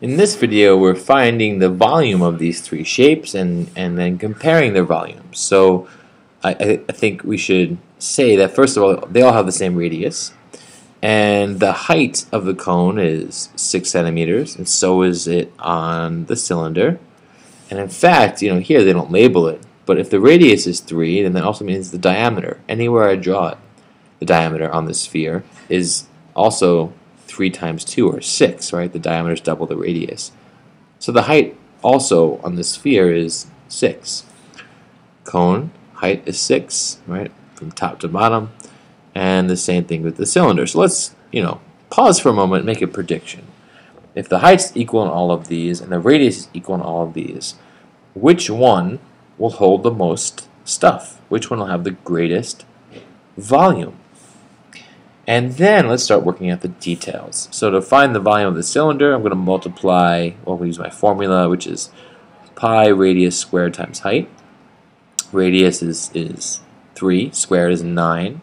In this video, we're finding the volume of these three shapes and, and then comparing their volumes. So I, I think we should say that first of all, they all have the same radius. And the height of the cone is 6 centimeters, and so is it on the cylinder. And in fact, you know, here they don't label it, but if the radius is 3, then that also means the diameter, anywhere I draw it, the diameter on the sphere, is also 3 times 2, or 6, right? The diameter is double the radius. So the height also on the sphere is 6. Cone height is 6, right, from top to bottom. And the same thing with the cylinder. So let's, you know, pause for a moment and make a prediction. If the height's equal in all of these and the radius is equal in all of these, which one will hold the most stuff? Which one will have the greatest volume? And then let's start working out the details. So to find the volume of the cylinder, I'm going to multiply, well, we use my formula, which is pi radius squared times height. Radius is, is 3, squared is 9,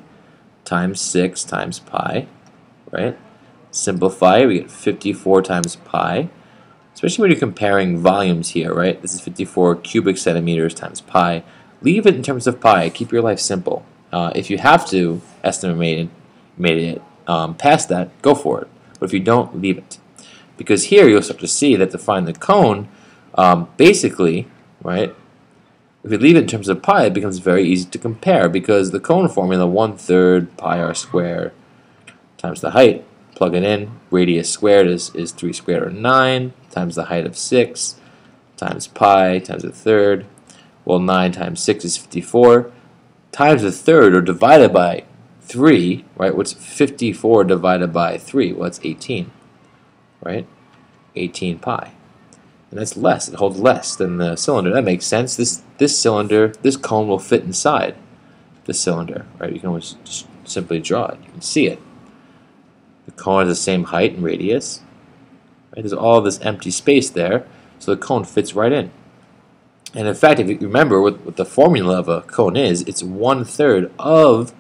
times 6 times pi, right? Simplify, we get 54 times pi, especially when you're comparing volumes here, right? This is 54 cubic centimeters times pi. Leave it in terms of pi. Keep your life simple. Uh, if you have to estimate made it um, past that, go for it. But if you don't, leave it. Because here you'll start to see that to find the cone, um, basically, right, if you leave it in terms of pi, it becomes very easy to compare because the cone formula, 1 third pi r squared times the height, plug it in, radius squared is, is 3 squared or 9 times the height of 6 times pi times a third. Well, 9 times 6 is 54 times a third or divided by 3, right? What's 54 divided by 3? Well, it's 18, right? 18 pi. And that's less. It holds less than the cylinder. That makes sense. This this cylinder, this cone will fit inside the cylinder, right? You can always just simply draw it. You can see it. The cone has the same height and radius. Right? There's all this empty space there, so the cone fits right in. And in fact, if you remember what, what the formula of a cone is, it's one third of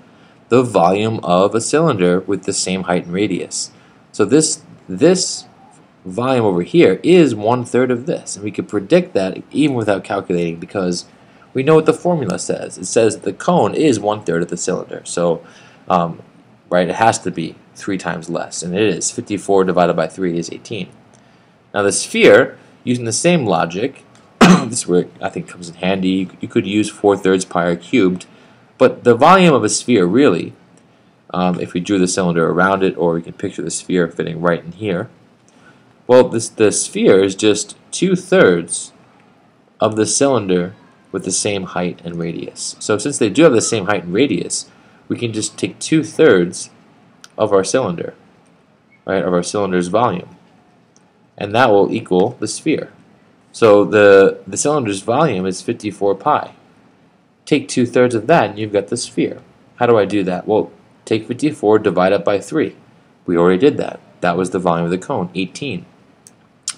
the volume of a cylinder with the same height and radius. So this this volume over here is one third of this, and we could predict that even without calculating because we know what the formula says. It says the cone is one third of the cylinder, so um, right, it has to be three times less, and it is 54 divided by 3 is 18. Now the sphere, using the same logic, this is where I think comes in handy. You could use 4 thirds pi r cubed but the volume of a sphere, really, um, if we drew the cylinder around it, or we can picture the sphere fitting right in here, well, this, the sphere is just two-thirds of the cylinder with the same height and radius. So since they do have the same height and radius, we can just take two-thirds of our cylinder, right, of our cylinder's volume, and that will equal the sphere. So the, the cylinder's volume is 54 pi. Take two-thirds of that and you've got the sphere. How do I do that? Well, take 54, divide it by 3. We already did that. That was the volume of the cone, 18.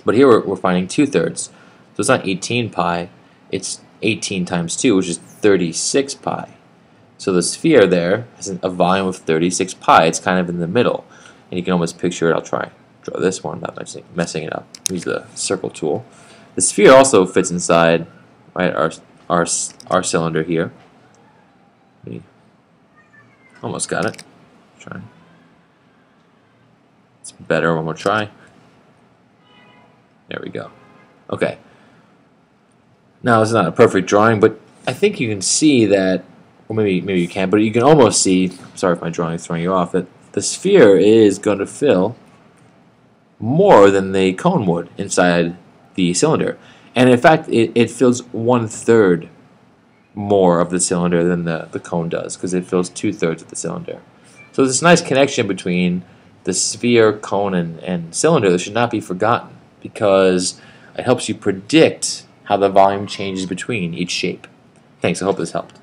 But here we're, we're finding two-thirds. So it's not 18 pi, it's 18 times 2, which is 36 pi. So the sphere there has a volume of 36 pi. It's kind of in the middle. And you can almost picture it. I'll try draw this one, not messing it up. Use the circle tool. The sphere also fits inside right, our our, our cylinder here. We almost got it. Try. It's better one more try. There we go. Okay. Now it's not a perfect drawing, but I think you can see that, or maybe maybe you can't, but you can almost see. Sorry if my drawing is throwing you off. That the sphere is going to fill more than the cone would inside the cylinder. And in fact, it, it fills one third more of the cylinder than the, the cone does because it fills two thirds of the cylinder. So there's this nice connection between the sphere, cone, and, and cylinder that should not be forgotten because it helps you predict how the volume changes between each shape. Thanks, I hope this helped.